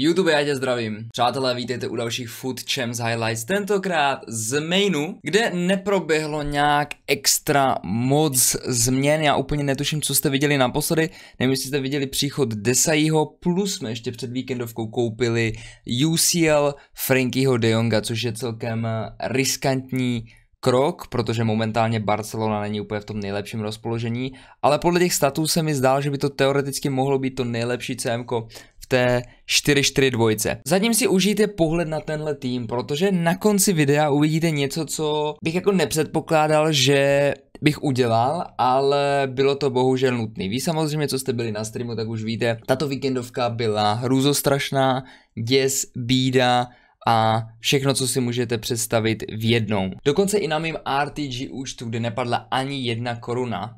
YouTube, já tě zdravím. Přátelé, vítejte u dalších Food Champs Highlights, tentokrát z mainu, kde neproběhlo nějak extra moc změn, já úplně netuším, co jste viděli naposledy, nevím, jestli jste viděli příchod Desaího, plus jsme ještě před víkendovkou koupili UCL Frankieho de Jonga, což je celkem riskantní krok, protože momentálně Barcelona není úplně v tom nejlepším rozpoložení, ale podle těch statů se mi zdál, že by to teoreticky mohlo být to nejlepší CM té 4-4-2. Zatím si užijte pohled na tenhle tým, protože na konci videa uvidíte něco, co bych jako nepředpokládal, že bych udělal, ale bylo to bohužel nutné. Vy samozřejmě, co jste byli na streamu, tak už víte, tato víkendovka byla hrůzostrašná, děs, bída, a všechno, co si můžete představit v jednou. Dokonce i na mým RTG účtu, kde nepadla ani jedna koruna,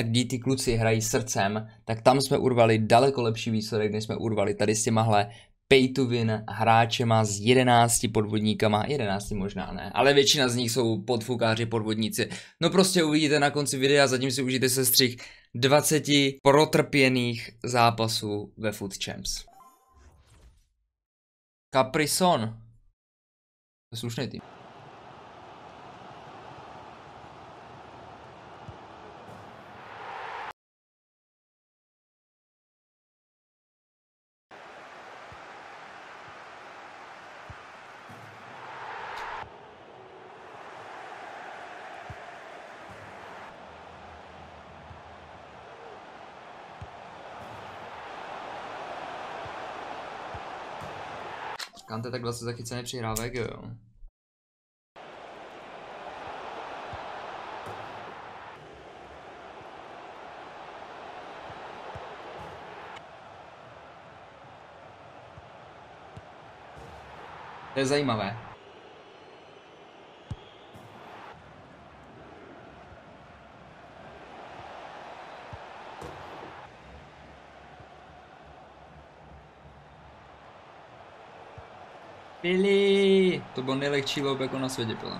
a kdy ty kluci hrají srdcem, tak tam jsme urvali daleko lepší výsledek, než jsme urvali tady s těmahle pay to win hráčema s 11 podvodníkama, 11 možná ne, ale většina z nich jsou podfukáři, podvodníci. No prostě uvidíte na konci videa, zatím si užijte se střih 20 protrpěných zápasů ve Food Champs. Caprison. To je slušný tým. Kante tak vlastně zachycený přihrávek, jo. To je zajímavé. Billy! To byl nejlehčí lob jako na světě, pila.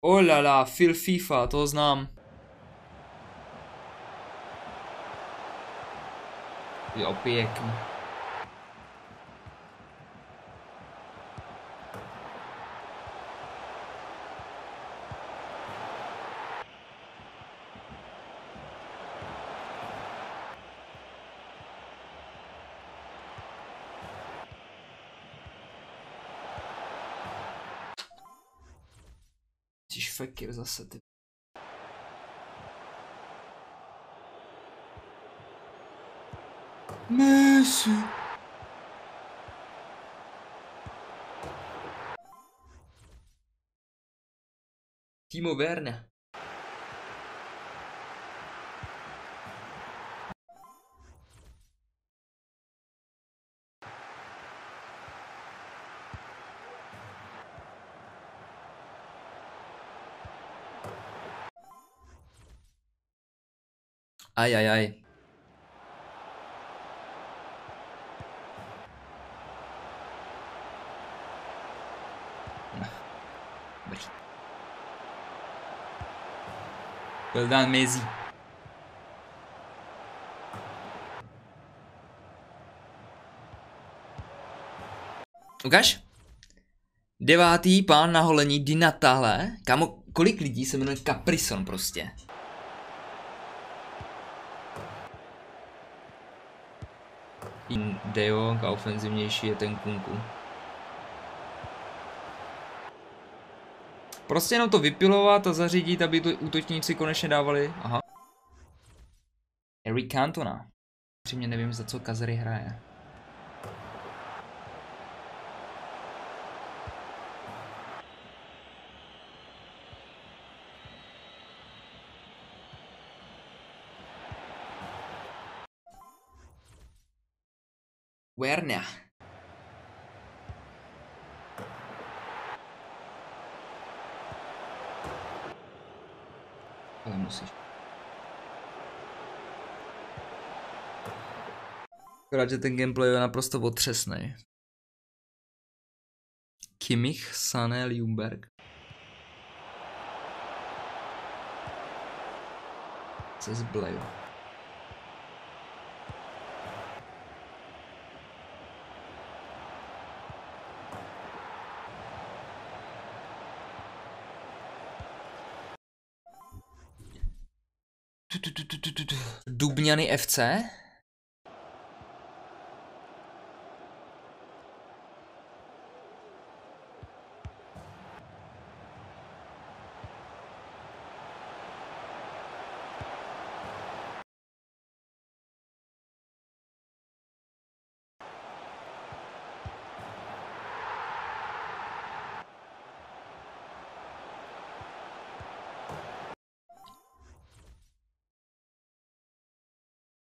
Oh la la, Phil FIFA, toho znám. Jo, pěkný. Ježíš Fekir zase ty. Messi. Timo Werner. Aj, aj, aj. Byl dán Mezi. Ukaž? Devátý pán na holení Dinatale. Kámo, kolik lidí se jmenuje Caprison prostě? De Jong a ofenzivnější je ten Kunku. Prostě jenom to vypilovat a zařídit, aby to útočníci konečně dávali. Aha. Eric Cantona. Přímě nevím, za co Kazery hraje. Werner. Ale musíš. Akorát, že ten gameplay je naprosto otřesný. Kimmich, Sané, Ljungberg. Se zbleju. Dubňany FC?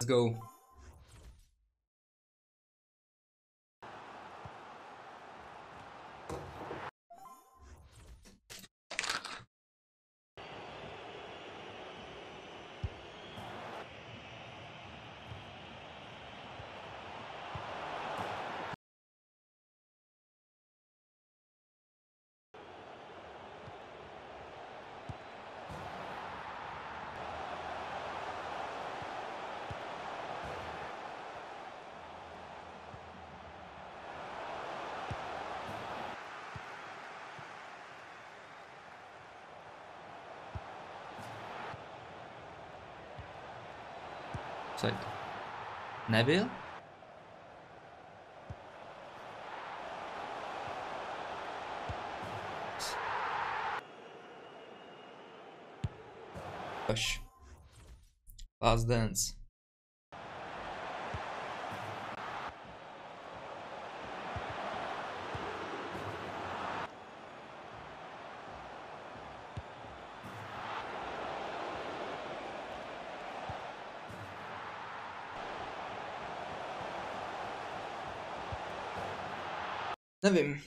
Let's go. Co je to? Nebyl? Až. Last Dance. Nevím.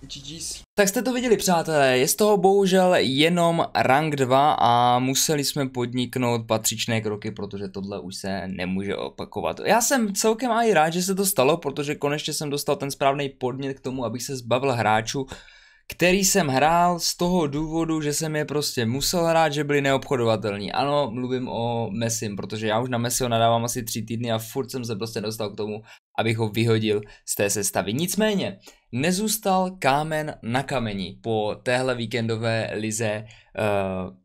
GG's. Tak jste to viděli přátelé, je z toho bohužel jenom rank 2 a museli jsme podniknout patřičné kroky, protože tohle už se nemůže opakovat. Já jsem celkem i rád, že se to stalo, protože konečně jsem dostal ten správný podnět k tomu, abych se zbavil hráčů, který jsem hrál z toho důvodu, že jsem je prostě musel hrát, že byli neobchodovatelní. Ano, mluvím o Messim, protože já už na Messiho nadávám asi tři týdny a furt jsem se prostě dostal k tomu, abych ho vyhodil z té sestavy. Nicméně, nezůstal kámen na kameni po téhle víkendové lize uh,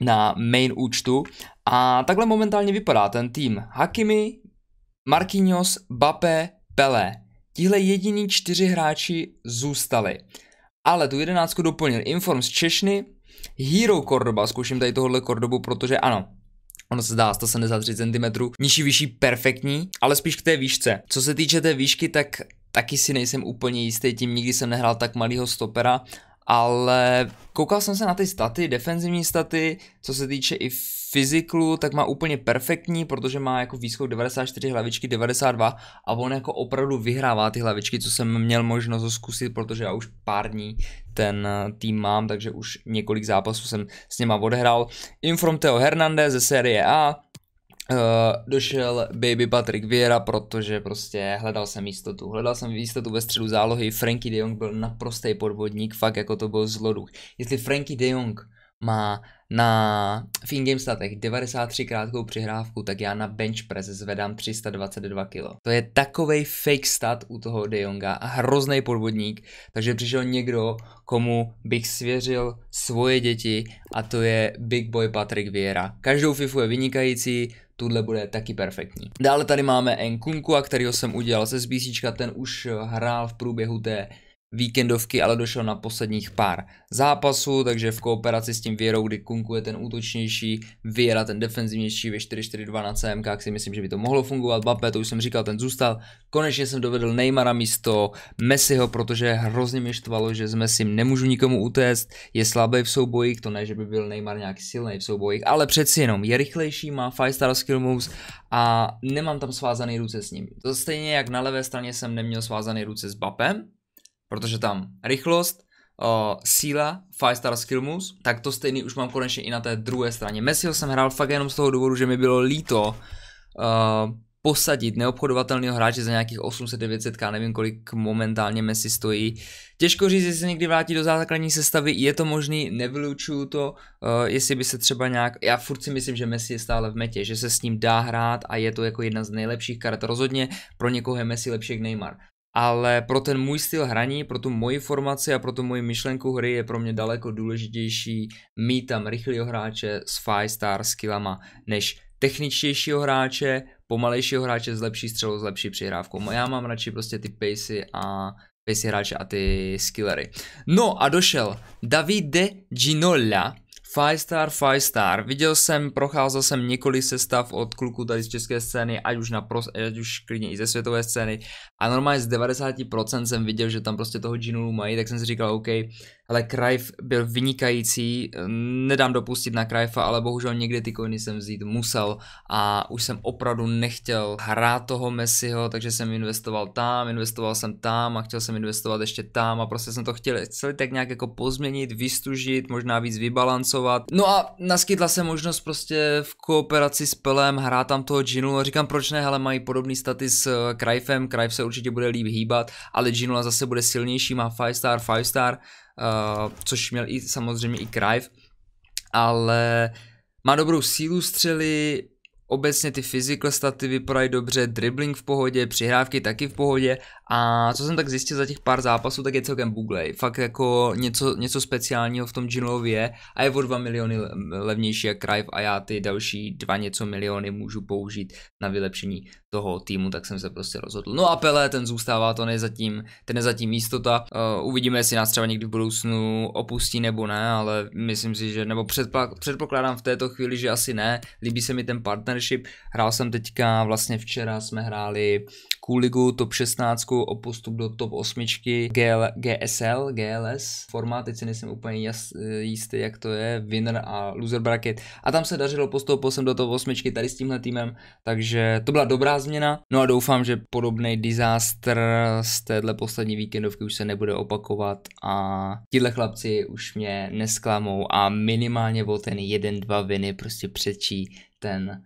na main účtu a takhle momentálně vypadá ten tým. Hakimi, Marquinhos, Bape, Pele. Tihle jediní čtyři hráči zůstali. Ale tu jedenáctku doplnil Inform z Češny, Hero Cordoba, zkouším tady tohle Cordobu, protože ano, Ono se zdá 173 cm, nižší, vyšší, perfektní, ale spíš k té výšce. Co se týče té výšky, tak taky si nejsem úplně jistý, tím nikdy jsem nehrál tak malýho stopera, ale koukal jsem se na ty staty, defenzivní staty, co se týče i fyziklu, tak má úplně perfektní, protože má jako výskok 94 hlavičky, 92 a on jako opravdu vyhrává ty hlavičky, co jsem měl možnost zkusit, protože já už pár dní ten eh, tým mám, takže už několik zápasů jsem s něma odehrál. Inform Teo Hernandez ze série A, Uh, došel Baby Patrick Vieira, protože prostě hledal jsem jistotu. Hledal jsem jistotu ve středu zálohy, Frankie de Jong byl naprostý podvodník, fakt jako to byl zloduch. Jestli Frankie de Jong má na v in-game statech 93 krátkou přihrávku, tak já na bench press zvedám 322 kg. To je takovej fake stat u toho De Jonga a hrozný podvodník, takže přišel někdo, komu bych svěřil svoje děti a to je Big Boy Patrick Vieira. Každou FIFU je vynikající, tuhle bude taky perfektní. Dále tady máme Nkunku, kterýho jsem udělal ze SBC, ten už hrál v průběhu té víkendovky, ale došel na posledních pár zápasů, takže v kooperaci s tím Věrou, kdy Kunku je ten útočnější, Věra ten defenzivnější ve 4-4-2 na CMK, si myslím, že by to mohlo fungovat. Bape, to už jsem říkal, ten zůstal. Konečně jsem dovedl Neymara místo Messiho, protože hrozně mě štvalo, že s Messim nemůžu nikomu utéct, je slabý v soubojích, to ne, že by byl Neymar nějak silný v soubojích, ale přeci jenom je rychlejší, má 5 star skill moves a nemám tam svázaný ruce s ním. To stejně jak na levé straně jsem neměl svázaný ruce s Bapem, protože tam rychlost, uh, síla, 5 star skill moves, tak to stejný už mám konečně i na té druhé straně. Messiho jsem hrál fakt jenom z toho důvodu, že mi bylo líto uh, posadit neobchodovatelného hráče za nějakých 800-900k, nevím kolik momentálně Messi stojí. Těžko říct, jestli se někdy vrátí do základní sestavy, je to možný, nevylučuju to, uh, jestli by se třeba nějak, já furt si myslím, že Messi je stále v metě, že se s ním dá hrát a je to jako jedna z nejlepších karet, rozhodně pro někoho je Messi lepší jak Neymar ale pro ten můj styl hraní, pro tu moji formaci a pro tu moji myšlenku hry je pro mě daleko důležitější mít tam rychlého hráče s 5 star skillama, než techničtějšího hráče, pomalejšího hráče s lepší střelou, s lepší přihrávkou. Já mám radši prostě ty pacey a pacey hráče a ty skillery. No a došel Davide Ginolla, 5 star, 5 star. Viděl jsem, procházel jsem několik sestav od kluků tady z české scény, ať už, na pros, ať už klidně i ze světové scény. A normálně z 90% jsem viděl, že tam prostě toho Ginulu mají, tak jsem si říkal, OK, ale Krajf byl vynikající, nedám dopustit na Krajfa, ale bohužel někdy ty coiny jsem vzít musel a už jsem opravdu nechtěl hrát toho Messiho, takže jsem investoval tam, investoval jsem tam a chtěl jsem investovat ještě tam a prostě jsem to chtěl celý tak nějak jako pozměnit, vystužit, možná víc vybalancovat. No a naskytla se možnost prostě v kooperaci s Pelem hrát tam toho a říkám proč ne, ale mají podobný staty s Krajfem, Krajf se určitě bude líp hýbat, ale Ginula zase bude silnější, má 5 star, 5 star, uh, což měl i samozřejmě i Krive, ale má dobrou sílu střely, obecně ty physical staty vypadají dobře, dribbling v pohodě, přihrávky taky v pohodě a co jsem tak zjistil za těch pár zápasů, tak je celkem buglej. Fakt jako něco, něco speciálního v tom Ginulovi je a je o 2 miliony levnější jak Krive a já ty další dva něco miliony můžu použít na vylepšení toho týmu, tak jsem se prostě rozhodl. No a Pele, ten zůstává, to je zatím, ten je zatím jistota. Uh, uvidíme, jestli nás třeba někdy v budoucnu opustí nebo ne, ale myslím si, že, nebo předpokládám v této chvíli, že asi ne. Líbí se mi ten partnership. Hrál jsem teďka, vlastně včera jsme hráli Kuligu top 16 o postup do top 8 GL, GSL, GLS formát, teď si nejsem úplně jas, jistý, jak to je, winner a loser bracket. A tam se dařilo, postoupil jsem do top 8 tady s tímhle týmem, takže to byla dobrá změna. No a doufám, že podobný disaster z téhle poslední víkendovky už se nebude opakovat a tihle chlapci už mě nesklamou a minimálně o ten jeden, dva viny prostě přečí ten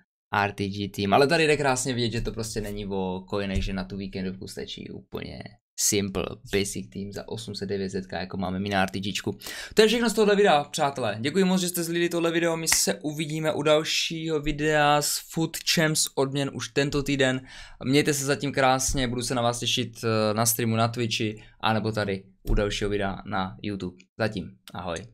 RTG tým. Ale tady jde krásně vidět, že to prostě není o coinech, že na tu víkendovku stačí úplně simple basic team za 800-900 jako máme my na RTGčku. To je všechno z tohohle videa, přátelé. Děkuji moc, že jste zlili tohle video, my se uvidíme u dalšího videa z Food Champs odměn už tento týden. Mějte se zatím krásně, budu se na vás těšit eh, na streamu na Twitchi, anebo tady u dalšího videa na YouTube. Zatím, ahoj.